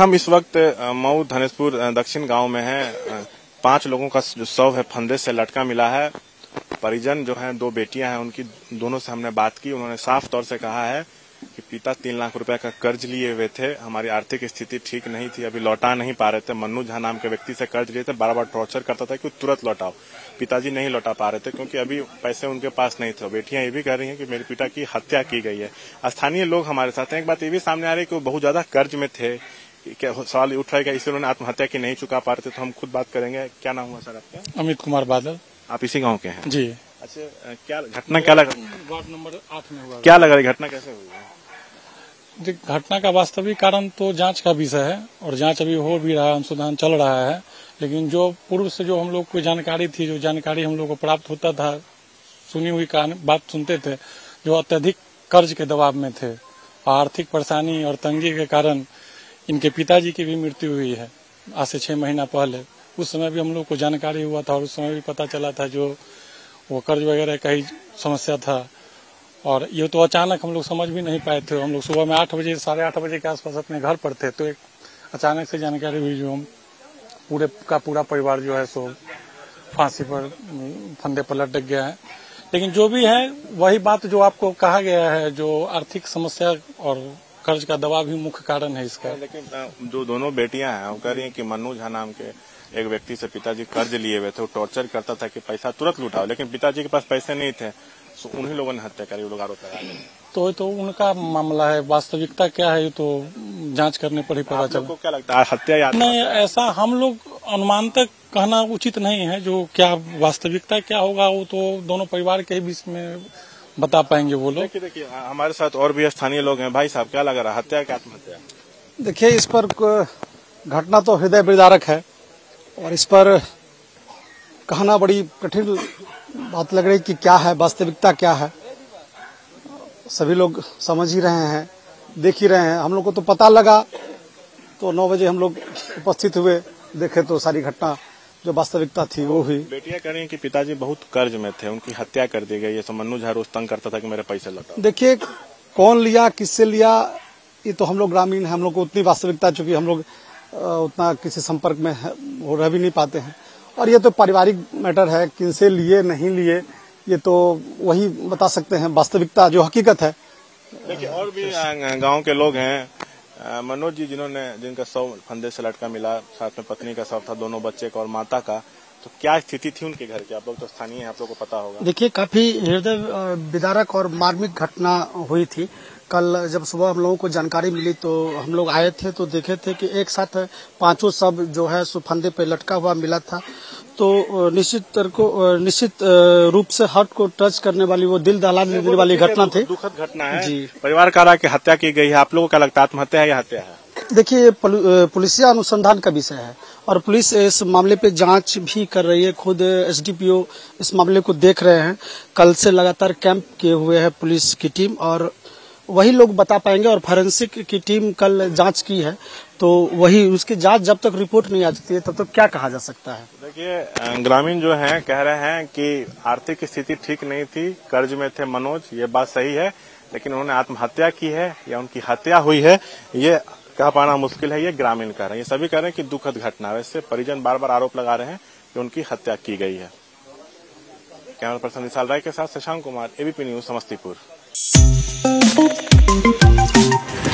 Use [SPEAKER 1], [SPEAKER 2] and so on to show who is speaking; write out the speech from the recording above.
[SPEAKER 1] हम इस वक्त मऊ, धनेशपुर दक्षिण गाँव में हैं। पाँच लोगों का जो शव है, फंदे से लटका मिला है। परिजन जो हैं, दो बेटियाँ हैं, उनकी दोनों से हमने बात की। उन्होंने साफ़ तौर से कहा है कि पिता तीन लाख रुपए का कर्ज लिए हुए थे। हमारी आर्थिक स्थिति ठीक नहीं थी, अभी लौटा नहीं पा रहे थे। मन्नू झा नाम के व्यक्ति से कर्ज लिए थे। बार बार टॉर्चर करता था कि तुरंत लौटाओ। पिताजी नहीं लौटा पा रहे थे, क्योंकि अभी पैसे उनके पास नहीं थे। बेटियाँ ये भी कह रही हैं कि मेरे पिता की हत्या की गई है। स्थानीय लोग हमारे साथ हैं। एक बात ये भी सामने आ रही है कि वो बहुत ज़्यादा कर्ज में थे। क्या सवाल उठ रहा है कि इसलिए उन्होंने आत्महत्या की नहीं चुका पा रहे थे तो हम खुद बात करेंगे? क्या नाम हुआ सर आपका?
[SPEAKER 2] अमित कुमार बादल।
[SPEAKER 1] आप इसी गाँव के हैं?
[SPEAKER 2] जी।
[SPEAKER 1] अच्छा क्या घटना क्या लगा
[SPEAKER 2] वार्ड नंबर आठ में हुआ।
[SPEAKER 1] क्या लगा रही घटना कैसे हुई? है?
[SPEAKER 2] घटना का वास्तविक कारण तो जाँच का विषय है और जाँच अभी हो भी रहा है अनुसंधान चल रहा है। लेकिन जो पूर्व से जो हम लोग को जानकारी थी जो जानकारी हम लोग को प्राप्त होता था सुनी हुई बात सुनते थे जो अत्यधिक कर्ज के दबाव में थे आर्थिक परेशानी और तंगी के कारण इनके पिताजी की भी मृत्यु हुई है। आज से छह महीना पहले। उस समय भी हम लोग को जानकारी हुआ था और उस समय भी पता चला था जो वो कर्ज वगैरह का ही समस्या था। और ये तो अचानक हम लोग समझ भी नहीं पाए थे। हम लोग सुबह में आठ बजे, साढ़े आठ बजे के आसपास अपने घर पर थे। तो एक अचानक से जानकारी हुई जो हम पूरे का पूरा परिवार जो है सो फांसी पर, फंदे पर लटक गया है। लेकिन जो भी है, वही बात जो आपको कहा गया है, जो आर्थिक समस्या और कर्ज का दबाव भी मुख्य कारण है इसका।
[SPEAKER 1] लेकिन जो दोनों बेटियाँ हैं वो कह रही हैं कि मन्नू झा नाम के एक व्यक्ति से पिताजी कर्ज लिए हुए थे वो टॉर्चर करता था कि पैसा तुरंत लुटाओ लेकिन पिताजी के पास पैसे नहीं थे तो उन्हीं लोगों ने हत्या करी लोग आरोप लगा
[SPEAKER 2] तो तो उनका मामला है वास्तविकता क्या है ये तो जाँच करने पर ही पता चला
[SPEAKER 1] क्या लगता है हत्या या
[SPEAKER 2] नहीं ऐसा हम लोग अनुमान तक कहना उचित नहीं है जो क्या वास्तविकता क्या होगा वो तो दोनों परिवार के बीच में बता पाएँगे वो लोग।
[SPEAKER 1] देखिए देखिए हमारे साथ और भी स्थानीय लोग हैं। भाई साहब क्या लग रहा है? हत्या क्या आत्महत्या?
[SPEAKER 3] देखिए इस पर घटना तो हृदय विदारक है और इस पर कहना बड़ी कठिन बात लग रही कि क्या है वास्तविकता क्या है। सभी लोग समझ ही रहे हैं देख ही रहे हैं। हम लोग को तो पता लगा तो नौ बजे हम लोग उपस्थित हुए देखे तो सारी घटना जो वास्तविकता थी वो हुई।
[SPEAKER 1] बेटियाँ कह रही हैं कि पिताजी बहुत कर्ज में थे उनकी हत्या कर दी गई। ये सो मन्नू झा रोज तंग करता था कि मेरे पैसे लौटाओ।
[SPEAKER 3] देखिए कौन लिया किससे लिया ये तो हम लोग ग्रामीण हैं हम लोग को उतनी वास्तविकता चूँकि हम लोग उतना किसी संपर्क में है- रह भी नहीं पाते हैं। और ये तो पारिवारिक मैटर है किनसे लिए नहीं लिए ये तो वही बता सकते हैं वास्तविकता जो हकीकत है।
[SPEAKER 1] देखिए और भी गाँव के लोग हैं मनोज जी, जिन्होंने, जिनका शव फंदे से लटका मिला, साथ में पत्नी का शव था, दोनों बच्चे का और माता का तो क्या स्थिति थी उनके घर की? आप लोग तो स्थानीय आप लोग को पता होगा।
[SPEAKER 3] देखिए, काफ़ी हृदय विदारक और मार्मिक घटना हुई थी। कल जब सुबह हम लोगों को जानकारी मिली तो हम लोग आए थे तो देखे थे कि एक साथ पाँचों सब जो है सो, फंदे पे लटका हुआ मिला था। तो निश्चित तर को निश्चित रूप से हार्ट को टच करने वाली वो दिल दहला देने वाली घटना थी।
[SPEAKER 1] दुखद घटना है।
[SPEAKER 3] जी।
[SPEAKER 1] परिवार कह रहा है कि हत्या की गई है आप लोगों को क्या लगता है आत्महत्या है या हत्या है?
[SPEAKER 3] देखिए पुलिसिया अनुसंधान का विषय है और पुलिस इस मामले पे जाँच भी कर रही है खुद एसडीपीओ इस मामले को देख रहे हैं। कल से लगातार कैंप किए हुए है पुलिस की टीम और वही लोग बता पाएँगे और फॉरेंसिक की टीम कल जाँच की है। तो वही उसकी जाँच जब तक रिपोर्ट नहीं आ जाती है, तब तक तो क्या कहा जा सकता है?
[SPEAKER 1] देखिए ग्रामीण जो हैं, कह रहे हैं कि आर्थिक स्थिति ठीक नहीं थी, कर्ज में थे मनोज, ये बात सही है, लेकिन उन्होंने आत्महत्या की है या उनकी हत्या हुई है, ये कह पाना मुश्किल है, ये ग्रामीण कह रहे हैं। ये सभी कह रहे हैं कि दुखद घटना वैसे परिजन बार बार आरोप लगा रहे हैं कि उनकी हत्या की गई है। कैमरा पर्सन विशाल राय के साथ शशांक कुमार, एबीपी न्यूज़ समस्तीपुर। フフフフ。